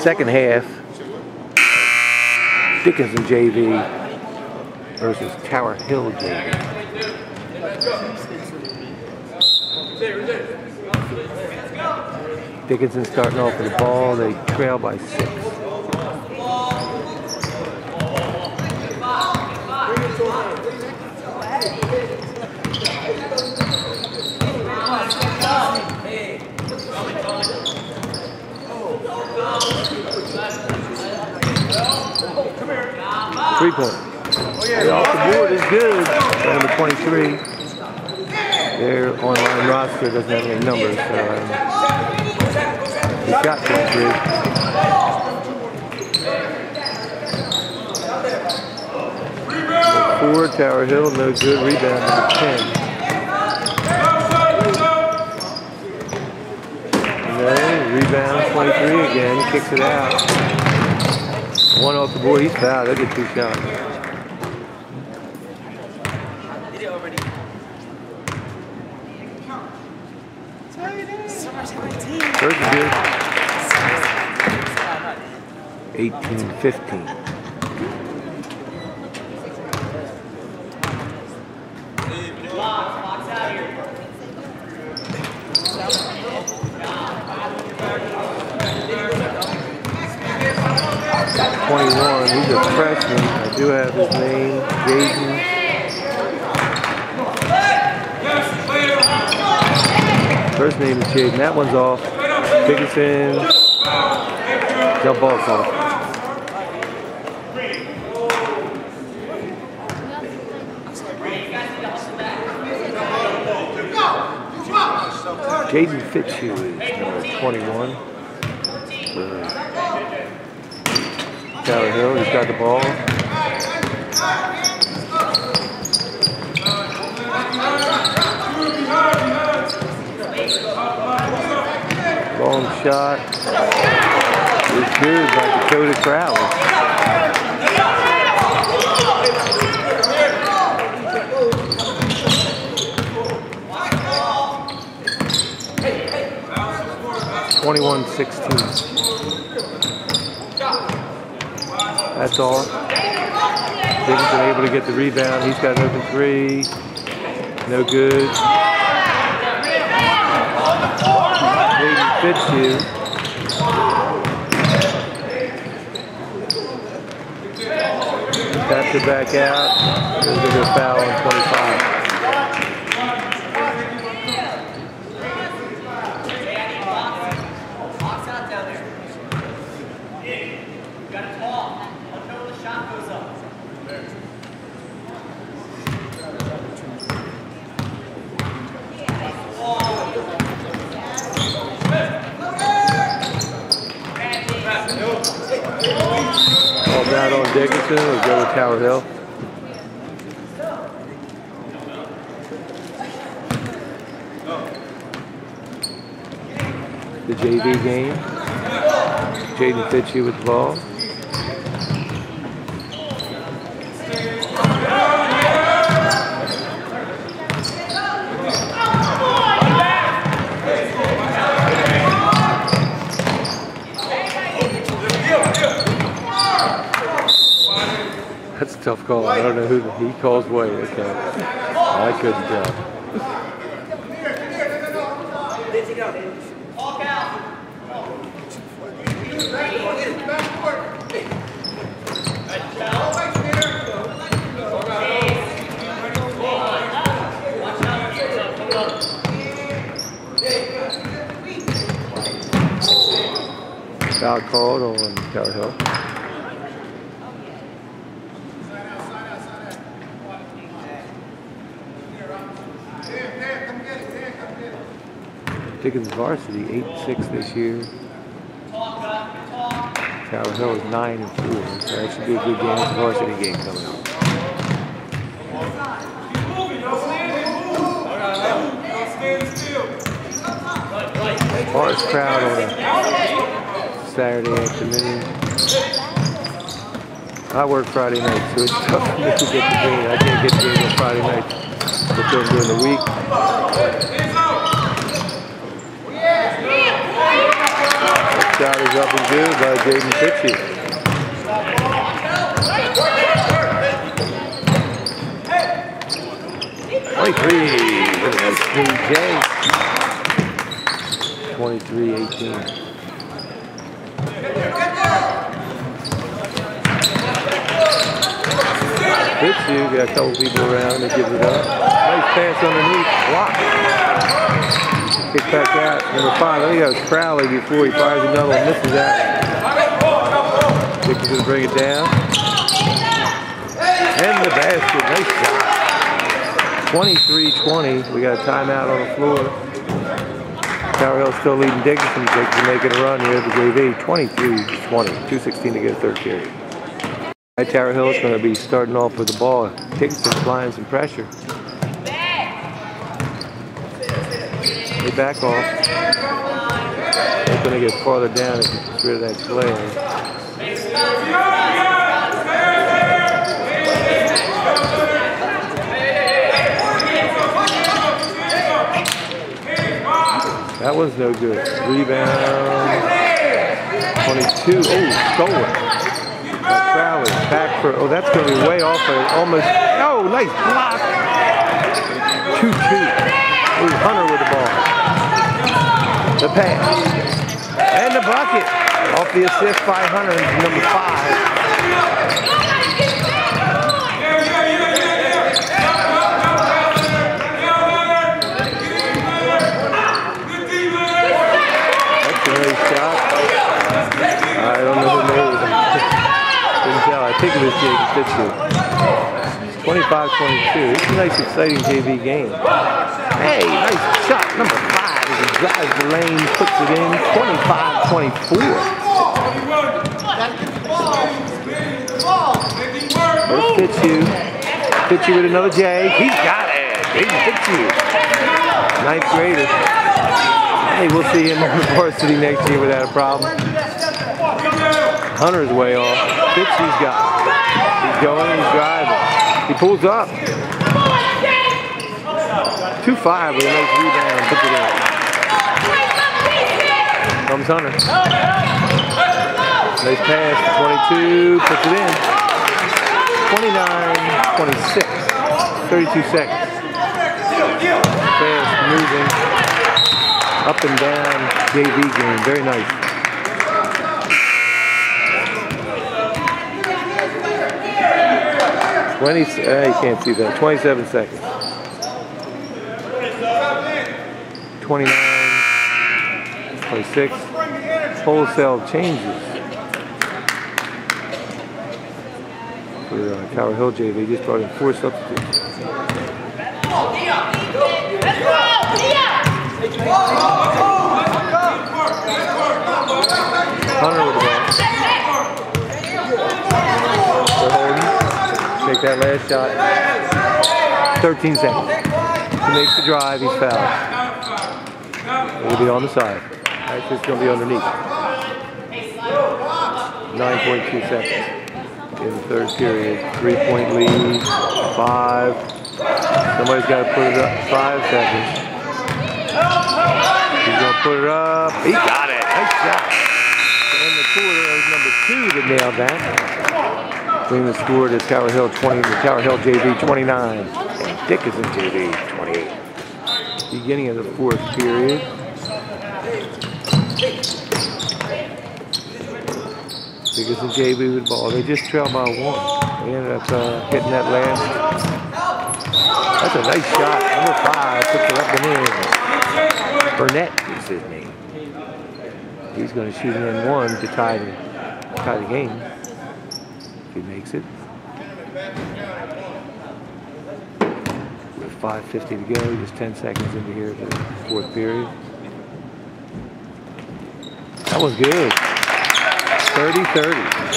second half. Dickinson JV versus Tower Hill JV. Dickinson starting off with the ball. They trail by six. Three point. Oh, off the board is good. Number 23. Their online roster doesn't have any numbers. so um, he shot 23. Four, Tower Hill, no good. Rebound number 10. No, rebound 23 again, kicks it out. One off the board, he's fouled. They get two shots. Is good. 18 15. Twenty-one. He's a freshman. I do have his name, Jaeden. First name is Jaeden. That one's off. Dickinson. Jump ball's off. Jaeden Fitzhugh is number 21. Uh, For Tower Hill, he's got the ball. Long shot. It's good by Dakota Crowley. Twenty-one sixteen. That's all. Dickinson able to get the rebound. He's got an open three. No good. Jaeden Fitzhugh. Taps it back out. There's a good foul on 25. All on Dickinson. We'll go to Tower Hill. The JV game. Jaeden Fitzhugh with the ball. That's a tough call. I don't know who he calls way. Okay. I couldn't tell. Foul called on Tower Hill. Dickens varsity 8-6 this year. Tower Hill is 9 and 4, so that should be a good game. It's a varsity game coming up. Large crowd on a Saturday afternoon. I work Friday night, so it's tough for me to get the game. I can't get the game on Friday night. But during the week, shot is up and good by Jaeden Fitzhugh. Twenty-three. That Jay. Twenty-three, eighteen. Got a couple people around and gives it up. Nice pass underneath. Block. Kick back out. Number five, there he goes. Crowley before he fires another one. Misses that. Dick's going to bring it down. And the basket. Nice shot. 23-20. We got a timeout on the floor. Tower Hill still leading Dickinson. Dickinson making a run here. The JV 23-20. 2.16 to get a third period. Tower Hill is going to be starting off with the ball. Dickinson applying some pressure. They back off. They're going to get farther down if you get rid of that glare. That was no good. Rebound. 22. Oh, stolen. Crowley. Back for. Oh, that's going to be way off. Of, almost. Oh, nice block. 2 2. The pass. And the bucket. Off the assist by Hunter, number five. I think it was Jake Fitchie. 25-22. It's a nice, exciting JV game. Hey, nice shot. Number drives the lane, puts it in. 25-24. What fits you? Fitzhugh with another J. He's got it. He fits you. Ninth grader. Hey, we'll see him on the varsity next year without a problem. Hunter's way off. Fitzy's got it. He's going, he's driving. He pulls up. 2-5 with a nice rebound. It in. Comes Hunter. Nice pass. 22. Puts it in. 29, 26. 32 seconds. Fast moving. Up and down JV game. Very nice. Twenty, uh, you can't see that. 27 seconds. 29, 26, wholesale changes. For uh, Tower Hill JV, just brought in four substitutes. Hunter with the ball. Take that last shot. 13 seconds. He makes the drive, he's fouled. It'll be on the side. Right, it's going to be underneath. 9.2 seconds in the third period. Three-point lead. Five. Somebody's got to put it up. Five seconds. He's going to put it up. He got it. Nice shot. And the quarter was number two that nailed that. Bring the score to Tower Hill 20, the Tower Hill JV 29, and Dickinson JV 28. Beginning of the fourth period. Because the JV with ball. They just trailed by one. They ended up uh, hitting that last. That's a nice shot. Number five puts it up and in. Burnett is his name. He's going to shoot in one to tie the, tie the game. If he makes it. With 5.50 to go, just 10 seconds into here, the fourth period. That was good. 30-30.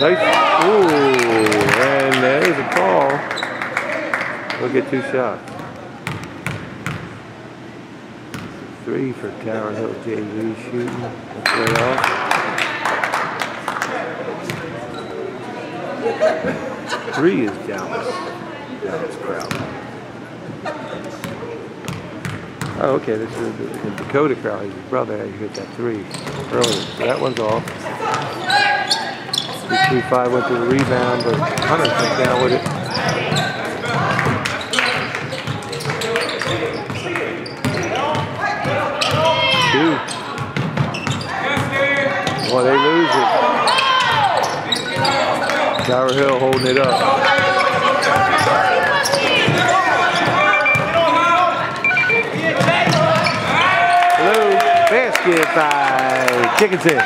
Nice. Ooh, and there's a call. We'll get two shots. Three for Tower Hill JV shooting. That's way off. three is Dallas. Oh, okay, this is the, Dakota Crowley, his brother, he hit that three earlier. So that one's off. 3-5 went to the rebound, but Hunter comes down with it. Well, they lose it. Tower Hill holding it up. By Dickinson.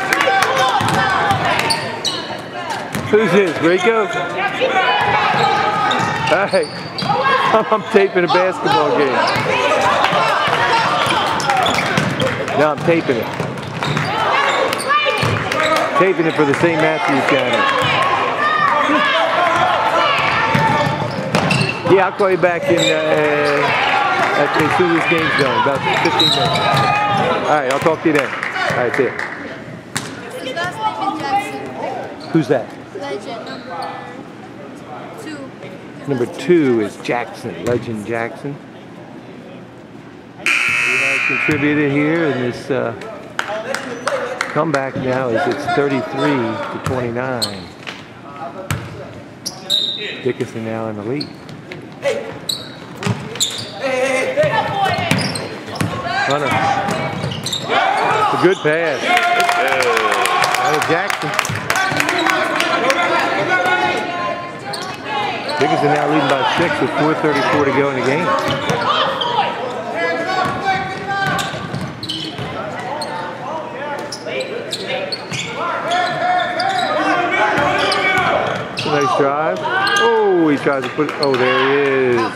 Who's this, Rico? Hey, I'm taping a basketball game. No, I'm taping it taping it for the St. Matthews channel. Yeah, I'll call you back in uh, as soon as this game's done, about 15 minutes. All right, I'll talk to you then. All right, see ya. Who's that? Legend number two. Number two is Jackson, Legend Jackson. He has contributed here in this uh, comeback now is it's 33 to 29. Dickinson now in the lead. Hunter. It's a good pass. That is Jackson. Dickinson now leading by six with 4.34 to go in the game. Nice drive. Oh, he tries to put, oh, there he is.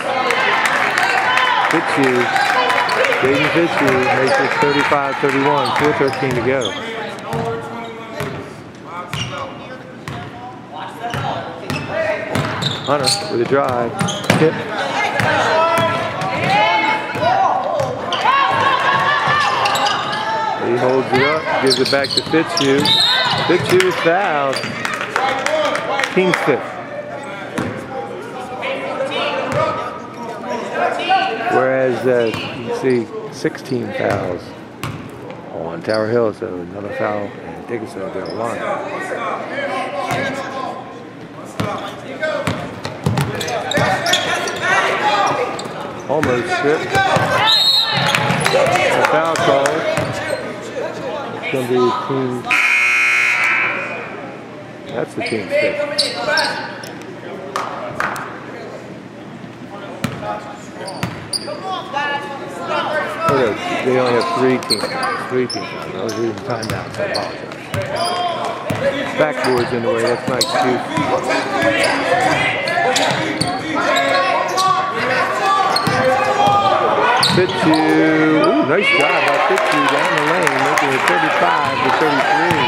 Fitzhugh. Jaeden Fitzhugh makes it 35-31, 4.13 to go. Hunter with a drive. Tip. He holds it up, gives it back to Fitzhugh. Fitzhugh is fouled team's fifth. Whereas uh, see 16 fouls on Tower Hill, so another foul and Dickinson will go line. Almost stripped. A foul call. It's going to be a team that's the team's pick. They only have three teams. Three teams. I was reading timeouts. I apologize. Backboards in the way. That's my excuse. Fitzhugh. Ooh, nice job by Fitzhugh down the lane, making it 35 to 33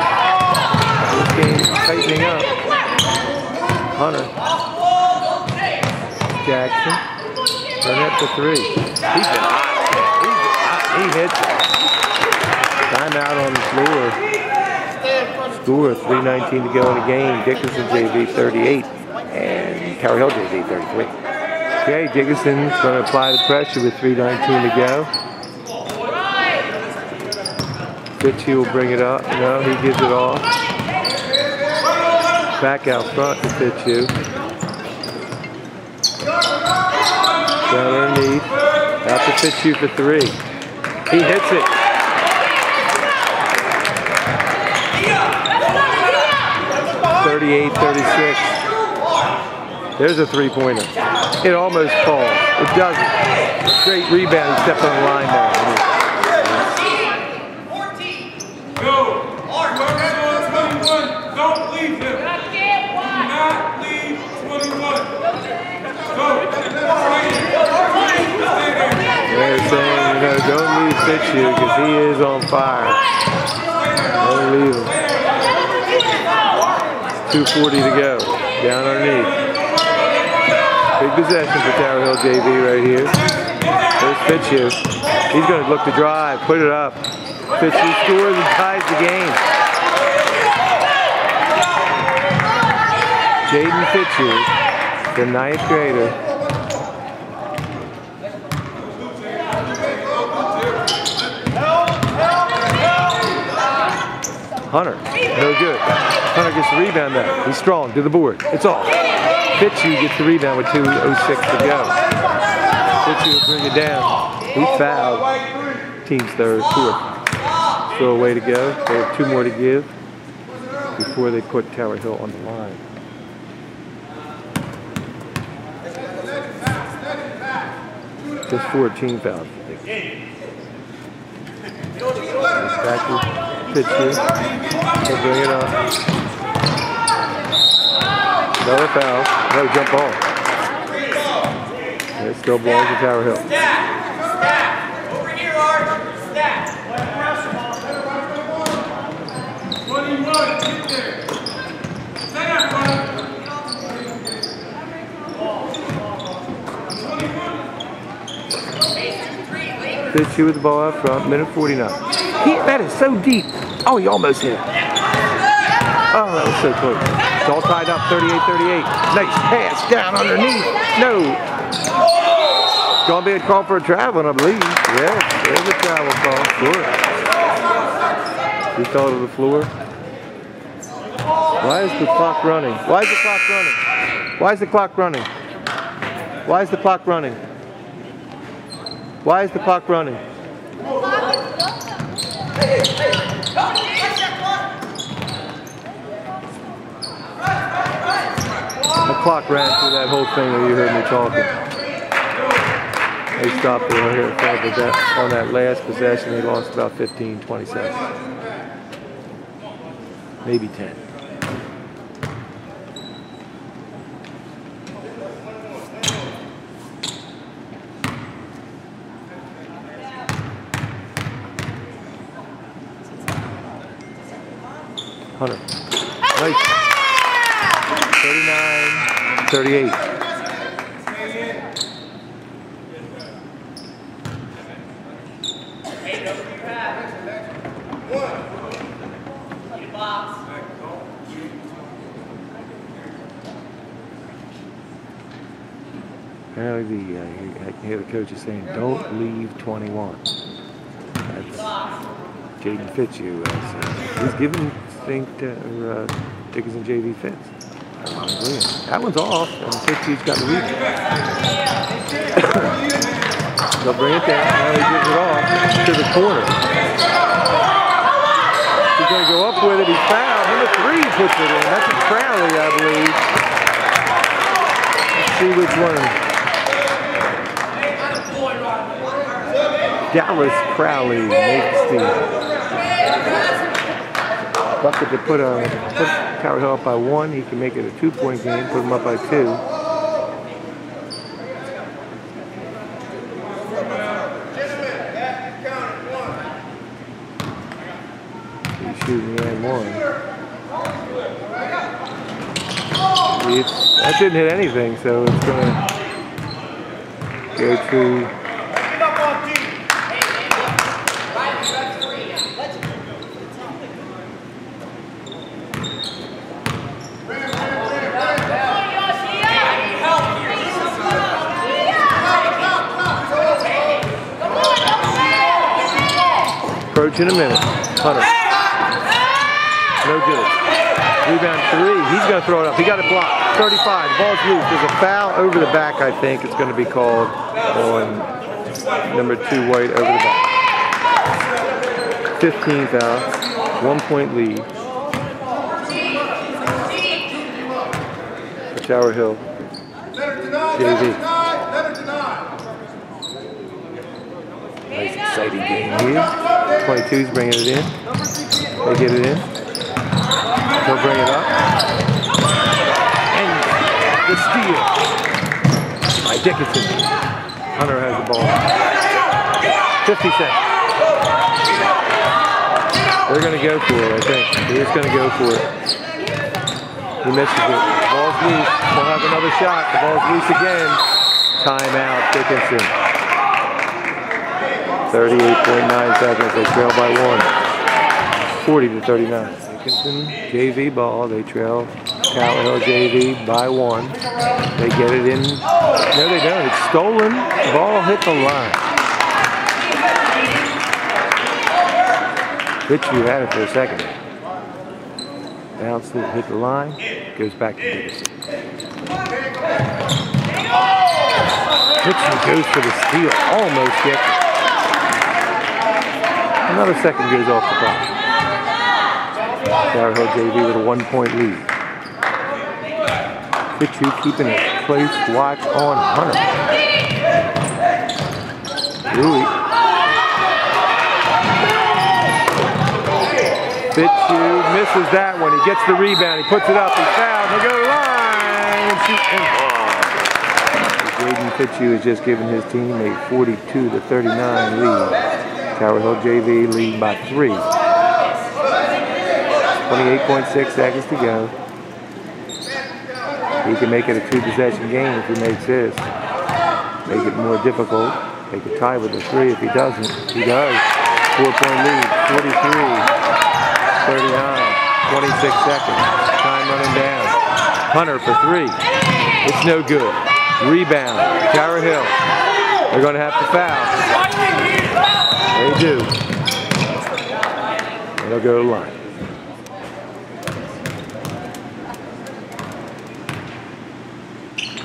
This game tightening up. Hunter. Jackson. Burnett for three. He's been hot. Been hits it. Timeout on the floor. Score 3.19 to go in the game. Dickinson JV 38 and Tower Hill JV 33. Okay, Dickinson's going to apply the pressure with 3.19 to go. Fitzhugh will bring it up. No, he gives it off. Back out front to Fitzhugh. Down underneath. Out to Fitzhugh for three. He hits it. Thirty-eight, thirty-six. There's a three-pointer. It almost falls. It doesn't. Great rebound. Stepped on the line there. Don't leave Fitzhugh because he is on fire. Don't leave him. 2.40 to go. Down underneath. Big possession for Tower Hill JV right here. There's Fitzhugh. He's going to look to drive, put it up. Fitzhugh scores and ties the game. Jaeden Fitzhugh The ninth grader. Hunter, no good. Hunter gets the rebound now. He's strong, to the board. It's off. Fitzhugh gets the rebound with 2.06 to go. Fitzhugh will bring it down. He fouled. Team's third, fourth. Still a way to go. They have two more to give before they put Tower Hill on the line. Just 14 fouls. Fitzhugh. He'll bring it up. Another foul. No jump ball. It still belongs to Tower Hill. Fitzhugh with the ball out front, minute 49. He, that is so deep. Oh, he almost hit it. Oh, that was so close. It's all tied up, 38-38. Nice pass down underneath. No. It's Gonna be a call for a travel, I believe. Yeah, there's a travel call. Sure. He fell to the floor. Why is the clock running? Why is the clock running? Why is the clock running? Why is the clock running? Why is the clock running? The clock ran through that whole thing where you heard me talking. They stopped it right here but that, on that last possession. They lost about 15, 20 seconds. Maybe 10. Hunter. Nice. 39, 38. Apparently, the, uh, I can hear the coach is saying, don't leave 21. That's Jaeden Fitzhugh. Uh, so he's giving think to uh, Dickinson JV fits. That one's off, and Fitzhugh's got the lead. They'll bring it down. Now he gives it off to the corner. He's going to go up with it. He's fouled. Number three puts it in. That's a Crowley, I believe. Let's see which one. Dallas Crowley makes the bucket to put a put Tower Hill up by one. He can make it a two-point game. Put him up by two. He's shooting and one. That didn't hit anything, so it's gonna go to approaching a minute. Hunter. No good. Rebound three. He's going to throw it up. He got it blocked. 35. The ball's loose. There's a foul over the back, I think. It's going to be called on number two, White, over the back. 15 foul. One point lead. For Tower Hill. JV. Nice exciting game here. 22's bringing it in. They get it in. They'll bring it up. And the steal by Dickinson. Hunter has the ball. 50 seconds. They're going to go for it, I think. They're just going to go for it. He misses it. Ball's loose. They'll have another shot. The ball's loose again. Timeout, Dickinson. 38.9 seconds. They trail by one. 40 to 39. Dickinson, JV ball. They trail Hill JV by one. They get it in. No, they don't. It's stolen. Ball hit the line. Fitzhugh had it for a second. Bounced it, hit the line, goes back to Dickinson. Fitzhugh goes for the steal, almost gets it. Another second goes off the clock. Hill JV with a one-point lead. Fitzhugh keeping a close watch on Hunter. Louis Fitzhugh misses that one. He gets the rebound. He puts it up. He fouls. He'll go to the line. And shoot. Jaeden Fitzhugh has just given his team a 42 to 39 lead. Tower Hill JV lead by three. 28.6 seconds to go. He can make it a two possession game if he makes this. Make it more difficult. Make a tie with the three if he doesn't. He does. Four point lead. 43. 39, 26 seconds. Time running down. Hunter for three. It's no good. Rebound. Tower Hill. They're going to have to foul. They do. And they'll go to line.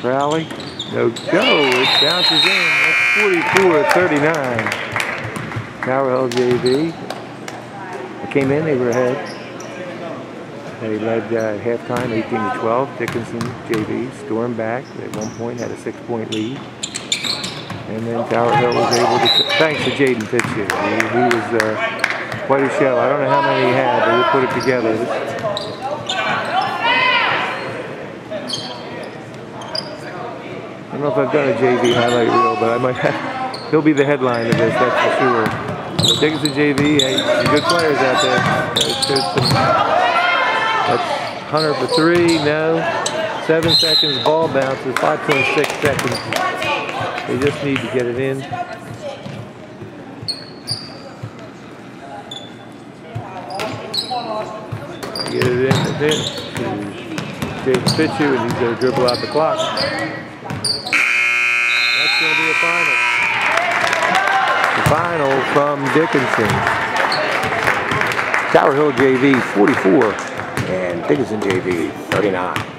Crowley. No go. It bounces in. That's 44-39. Tower Hill JV came in, they were ahead. They led uh, halftime 18 to 12. Dickinson JV stormed back at one point, had a six-point lead. And then Tower Hill was able to, thanks to Jaeden Fitzhugh. He, he was uh, quite a show. I don't know how many he had, but he put it together. I don't know if I've done a JV highlight reel, but I might have. He'll be the headline of this, that's for sure. Dickinson JV, hey, some good players out there. There's some, that's Hunter for three, no. Seven seconds, ball bounces, 5.6 seconds. They just need to get it in. Get it in, it's in. James Fitzhugh, and he's going to dribble out the clock. That's going to be a final final from Dickinson. Tower Hill JV 44 and Dickinson JV 39.